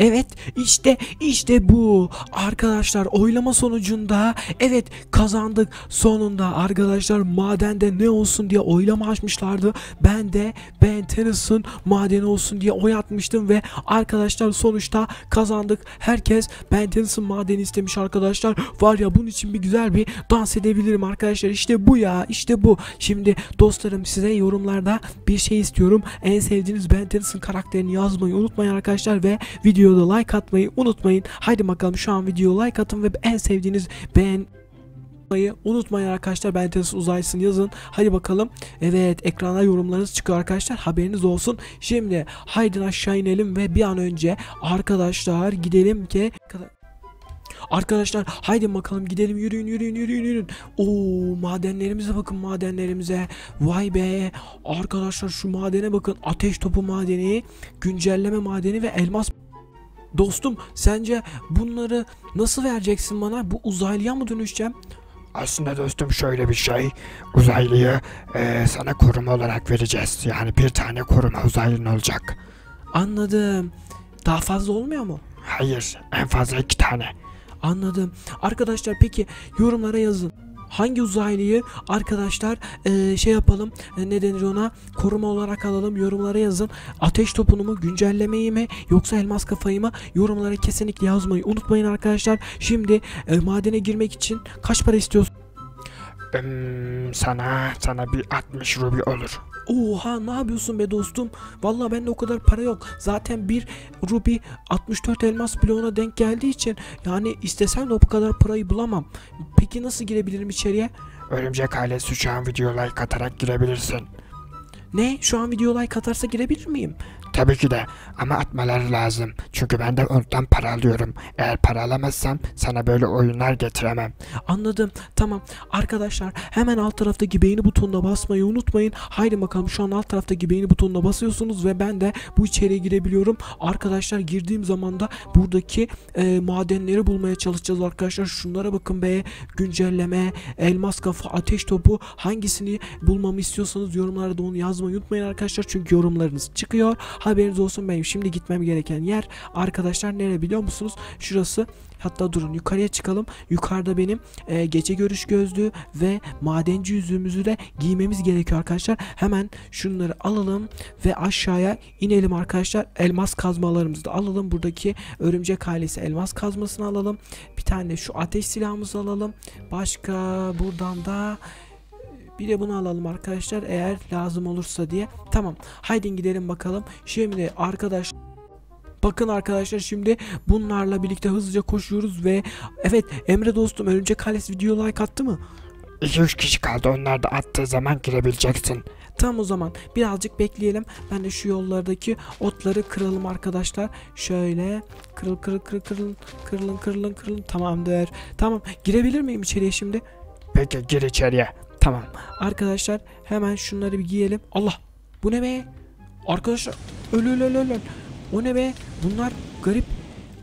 Evet işte işte bu. Arkadaşlar oylama sonucunda evet kazandık. Sonunda arkadaşlar madende ne olsun diye oylama açmışlardı. Ben de Ben Tennyson madeni olsun diye oy atmıştım ve arkadaşlar sonuçta kazandık. Herkes Ben Tennyson madeni istemiş arkadaşlar. Var ya bunun için bir güzel bir dans edebilirim arkadaşlar. İşte bu ya işte bu. Şimdi dostlarım size yorumlarda bir şey istiyorum. En sevdiğiniz Ben Tennyson karakterini yazmayı unutmayın arkadaşlar ve videoda like atmayı unutmayın. Haydi bakalım şu an videoya like atın ve en sevdiğiniz unutmayı unutmayın arkadaşlar. Ben Tennyson uzaysın yazın. Hadi bakalım. Evet ekrana yorumlarınız çıkıyor arkadaşlar. Haberiniz olsun. Şimdi haydi aşağı inelim ve bir an önce arkadaşlar gidelim ki Arkadaşlar haydi bakalım gidelim yürüyün yürüyün yürüyün yürüyün. Oo madenlerimize bakın madenlerimize. Vay be. Arkadaşlar şu madene bakın. Ateş topu madeni, güncelleme madeni ve elmas Dostum sence bunları nasıl vereceksin bana? Bu uzaylıya mı dönüşeceğim? Aslında dostum şöyle bir şey. Uzaylıyı eee, sana koruma olarak vereceğiz. Yani bir tane koruma uzaylın olacak. Anladım. Daha fazla olmuyor mu? Hayır en fazla iki tane. Anladım. Arkadaşlar peki yorumlara yazın. Hangi uzaylıyı arkadaşlar eee, şey yapalım e, ne denir ona koruma olarak alalım yorumlara yazın. Ateş topunu mu güncellemeyi mi yoksa elmas kafayı mı yorumlara kesinlikle yazmayı unutmayın arkadaşlar. Şimdi e, madene girmek için kaç para istiyorsun? Hmm, sana sana bir 60 rubi olur. Oha ne yapıyorsun be dostum? Vallahi bende o kadar para yok. Zaten bir ruby 64 elmas bloğuna denk geldiği için yani istesem de o kadar parayı bulamam. Peki nasıl girebilirim içeriye? Örümcek ailesi şu an video like atarak girebilirsin. Ne? Şu an video like atarsa girebilir miyim? Tabii ki de ama atmaları lazım. Çünkü ben de ondan para alıyorum. Eğer para alamazsam sana böyle oyunlar getiremem. Anladım. Tamam. Arkadaşlar hemen alt taraftaki beğeni butonuna basmayı unutmayın. Haydi bakalım şu an alt taraftaki beğeni butonuna basıyorsunuz ve ben de bu içeriye girebiliyorum. Arkadaşlar girdiğim zaman da buradaki e, madenleri bulmaya çalışacağız arkadaşlar. Şunlara bakın be. Güncelleme, elmas kafa, ateş topu hangisini bulmamı istiyorsanız yorumlarda onu yazmayı unutmayın arkadaşlar. Çünkü yorumlarınız çıkıyor. Haberiniz olsun benim şimdi gitmem gereken yer arkadaşlar nere biliyor musunuz? Şurası Hatta durun yukarıya çıkalım. Yukarıda benim e, gece görüş gözlüğü ve madenci yüzüğümüzü de giymemiz gerekiyor arkadaşlar. Hemen şunları alalım ve aşağıya inelim arkadaşlar. Elmas kazmalarımızı da alalım. Buradaki örümcek ailesi elmas kazmasını alalım. Bir tane şu ateş silahımızı alalım. Başka buradan da bir de bunu alalım arkadaşlar eğer lazım olursa diye. Tamam. Haydi gidelim bakalım. Şimdi arkadaş Bakın arkadaşlar şimdi bunlarla birlikte hızlıca koşuyoruz ve evet Emre dostum Örümcek Ailesi video like attı mı? 2-3 kişi kaldı. Onlar da attığı zaman girebileceksin. Tam o zaman birazcık bekleyelim. Ben de şu yollardaki otları kıralım arkadaşlar. Şöyle kırıl kırıl kırıl kırılın kırılın kırılın kırılın tamamdır. Tamam girebilir miyim içeriye şimdi? Peki gir içeriye. Tamam. Arkadaşlar hemen şunları bir giyelim. Allah bu ne be? Arkadaşlar öl öl öl öl. öl. O ne be? Bunlar garip.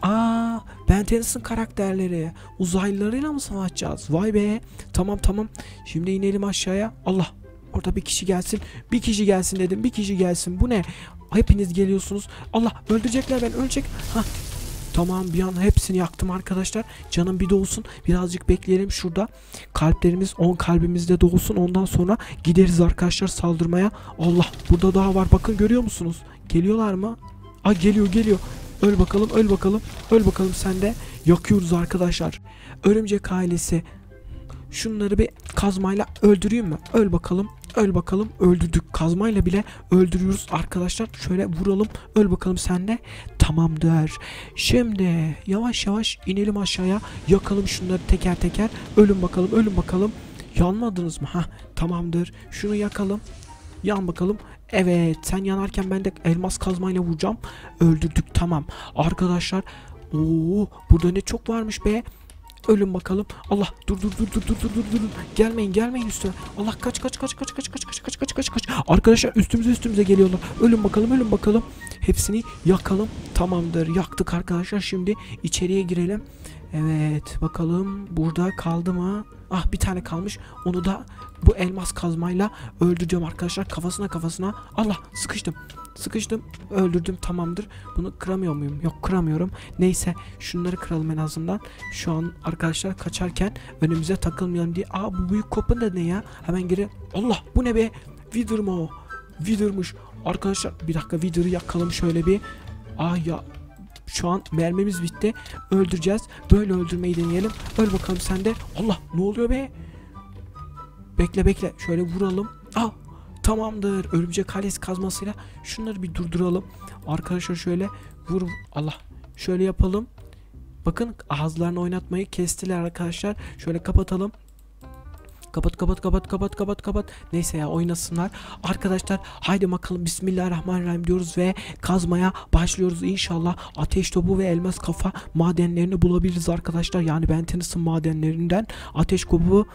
Aa, Ben Tennyson karakterleri. Uzaylılarıyla mı savaşacağız? Vay be. Tamam tamam. Şimdi inelim aşağıya. Allah. Orada bir kişi gelsin. Bir kişi gelsin dedim. Bir kişi gelsin. Bu ne? Hepiniz geliyorsunuz. Allah öldürecekler ben ölecek. Hah. Tamam bir an hepsini yaktım arkadaşlar. Canım bir dolsun. Birazcık bekleyelim şurada. Kalplerimiz 10 kalbimizde dolsun. Ondan sonra gideriz arkadaşlar saldırmaya. Allah burada daha var. Bakın görüyor musunuz? Geliyorlar mı? Aa geliyor geliyor. Öl bakalım öl bakalım. Öl bakalım sen de. Yakıyoruz arkadaşlar. Örümcek ailesi. Şunları bir kazmayla öldüreyim mi? Öl bakalım. Öl bakalım. Öldürdük. Kazmayla bile öldürüyoruz arkadaşlar. Şöyle vuralım. Öl bakalım sen de. Tamamdır. Şimdi yavaş yavaş inelim aşağıya. Yakalım şunları teker teker. Ölün bakalım. Ölün bakalım. Yanmadınız mı? Ha tamamdır. Şunu yakalım. Yan bakalım. Evet sen yanarken ben de elmas kazmayla vuracağım. Öldürdük tamam. Arkadaşlar Oo, burada ne çok varmış be. Ölün bakalım. Allah dur dur dur dur dur dur dur dur. Gelmeyin gelmeyin üstüne. Allah kaç kaç kaç kaç kaç kaç kaç kaç kaç kaç kaç. Arkadaşlar üstümüze üstümüze geliyorlar. Ölün bakalım ölün bakalım. Hepsini yakalım. Tamamdır. Yaktık arkadaşlar. Şimdi içeriye girelim. Evet bakalım burada kaldı mı? Ah bir tane kalmış. Onu da bu elmas kazmayla öldüreceğim arkadaşlar. Kafasına kafasına. Allah sıkıştım. Sıkıştım. Öldürdüm tamamdır. Bunu kıramıyor muyum? Yok kıramıyorum. Neyse şunları kıralım en azından. Şu an arkadaşlar kaçarken önümüze takılmayalım diye. Aa bu büyük kopun da ne ya? Hemen geri. Allah bu ne be? Wither mı o? Wither'mış. Arkadaşlar bir dakika Wither'ı yakalım şöyle bir. Ah ya şu an mermimiz bitti. Öldüreceğiz. Böyle öldürmeyi deneyelim. Öl bakalım sen de. Allah ne oluyor be? Bekle bekle. Şöyle vuralım. Ah tamamdır. Örümcek kalesi kazmasıyla şunları bir durduralım. Arkadaşlar şöyle vur. Allah. Şöyle yapalım. Bakın ağızlarını oynatmayı kestiler arkadaşlar. Şöyle kapatalım. Kapat kapat kapat kapat kapat kapat. Neyse ya oynasınlar. Arkadaşlar haydi bakalım Bismillahirrahmanirrahim diyoruz ve kazmaya başlıyoruz inşallah. Ateş topu ve elmas kafa madenlerini bulabiliriz arkadaşlar. Yani Ben madenlerinden ateş topu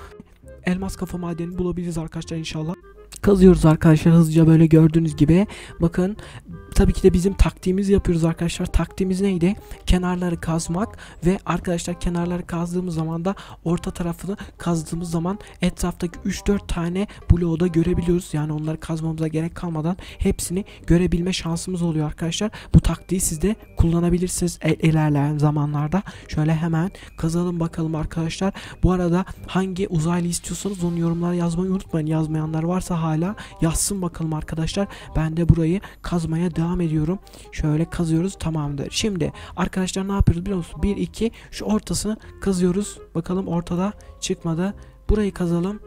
elmas kafa madenini bulabiliriz arkadaşlar inşallah. Kazıyoruz arkadaşlar hızlıca böyle gördüğünüz gibi. Bakın tabii ki de bizim taktiğimizi yapıyoruz arkadaşlar. Taktiğimiz neydi? Kenarları kazmak ve arkadaşlar kenarları kazdığımız zaman da orta tarafını kazdığımız zaman etraftaki 3-4 tane bloğu da görebiliyoruz. Yani onları kazmamıza gerek kalmadan hepsini görebilme şansımız oluyor arkadaşlar. Bu taktiği siz de kullanabilirsiniz ilerleyen zamanlarda. Şöyle hemen kazalım bakalım arkadaşlar. Bu arada hangi uzaylı istiyorsanız onu yorumlara yazmayı unutmayın. Yazmayanlar varsa hala yazsın bakalım arkadaşlar. Ben de burayı kazmaya devam ediyorum. Şöyle kazıyoruz tamamdır. Şimdi arkadaşlar ne yapıyoruz biliyor musunuz? 1 2 şu ortasını kazıyoruz. Bakalım ortada çıkmadı. Burayı kazalım.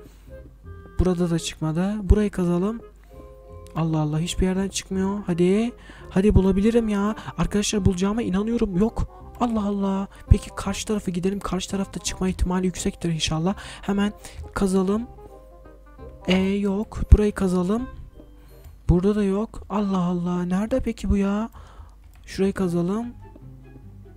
Burada da çıkmadı. Burayı kazalım. Allah Allah hiçbir yerden çıkmıyor. Hadi. Hadi bulabilirim ya. Arkadaşlar bulacağıma inanıyorum. Yok. Allah Allah. Peki karşı tarafa gidelim. Karşı tarafta çıkma ihtimali yüksektir inşallah. Hemen kazalım. E yok. Burayı kazalım. Burada da yok. Allah Allah. Nerede peki bu ya? Şurayı kazalım.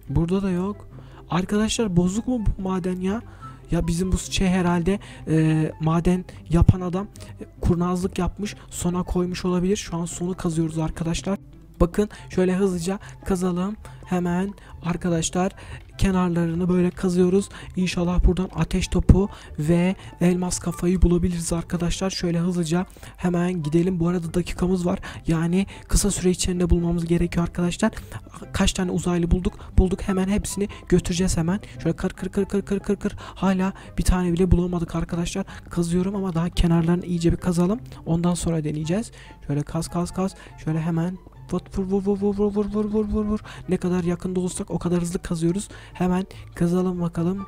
Burada da yok. Arkadaşlar bozuk mu bu maden ya? Ya bizim bu şey herhalde e, maden yapan adam e, kurnazlık yapmış sona koymuş olabilir. Şu an sonu kazıyoruz arkadaşlar. Bakın şöyle hızlıca kazalım. Hemen arkadaşlar kenarlarını böyle kazıyoruz. İnşallah buradan ateş topu ve elmas kafayı bulabiliriz arkadaşlar. Şöyle hızlıca hemen gidelim. Bu arada dakikamız var. Yani kısa süre içinde bulmamız gerekiyor arkadaşlar. Kaç tane uzaylı bulduk? Bulduk. Hemen hepsini götüreceğiz hemen. Şöyle kır kır kır kır kır kır kır. Hala bir tane bile bulamadık arkadaşlar. Kazıyorum ama daha kenarlarını iyice bir kazalım. Ondan sonra deneyeceğiz. Şöyle kaz kaz kaz. Şöyle hemen Vur vur vur vur vur vur vur vur vur vur. Ne kadar yakında olursak o kadar hızlı kazıyoruz. Hemen kazalım bakalım.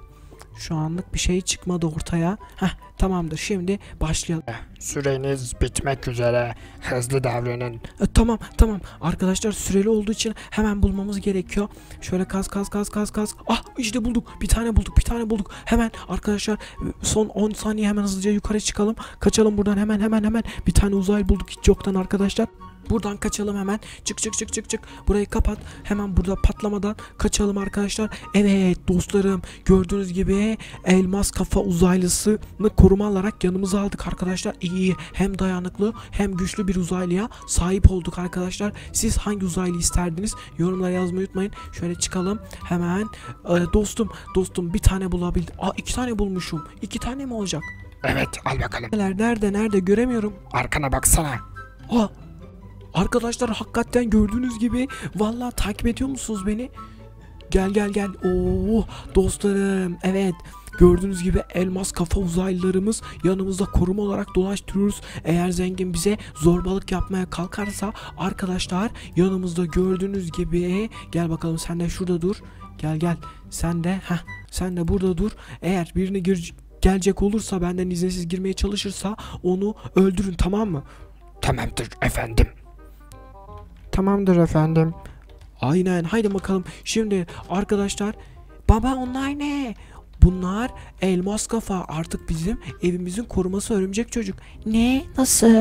Şu anlık bir şey çıkmadı ortaya. Heh tamamdır. Şimdi başlayalım. Süreniz bitmek üzere. Hızlı davranın. E, tamam tamam. Arkadaşlar süreli olduğu için hemen bulmamız gerekiyor. Şöyle kaz kaz kaz kaz kaz. Ah işte bulduk. Bir tane bulduk. Bir tane bulduk. Hemen arkadaşlar e, son 10 saniye hemen hızlıca yukarı çıkalım. Kaçalım buradan hemen hemen hemen. Bir tane uzay bulduk hiç yoktan arkadaşlar. Buradan kaçalım hemen. Çık çık çık çık çık. Burayı kapat. Hemen burada patlamadan kaçalım arkadaşlar. Evet dostlarım gördüğünüz gibi elmas kafa uzaylısını koruma alarak yanımıza aldık arkadaşlar. İyi hem dayanıklı hem güçlü bir uzaylıya sahip olduk arkadaşlar. Siz hangi uzaylı isterdiniz? Yorumlara yazmayı unutmayın. Şöyle çıkalım. Hemen Ee, dostum dostum bir tane bulabildim. Aa iki tane bulmuşum. İki tane mi olacak? Evet al bakalım. Neler nerede nerede göremiyorum. Arkana baksana. Aa, arkadaşlar hakikaten gördüğünüz gibi vallahi takip ediyor musunuz beni? Gel gel gel. Oo dostlarım. Evet. Gördüğünüz gibi elmas kafa uzaylılarımız yanımızda koruma olarak dolaştırıyoruz. Eğer zengin bize zorbalık yapmaya kalkarsa arkadaşlar yanımızda gördüğünüz gibi gel bakalım sen de şurada dur. Gel gel. Sen de heh, sen de burada dur. Eğer birini gir gelecek olursa benden izinsiz girmeye çalışırsa onu öldürün tamam mı? Tamamdır efendim. Tamamdır efendim. Aynen haydi bakalım. Şimdi arkadaşlar baba onlar ne? Bunlar elmas kafa artık bizim evimizin koruması örümcek çocuk. Ne? Nasıl?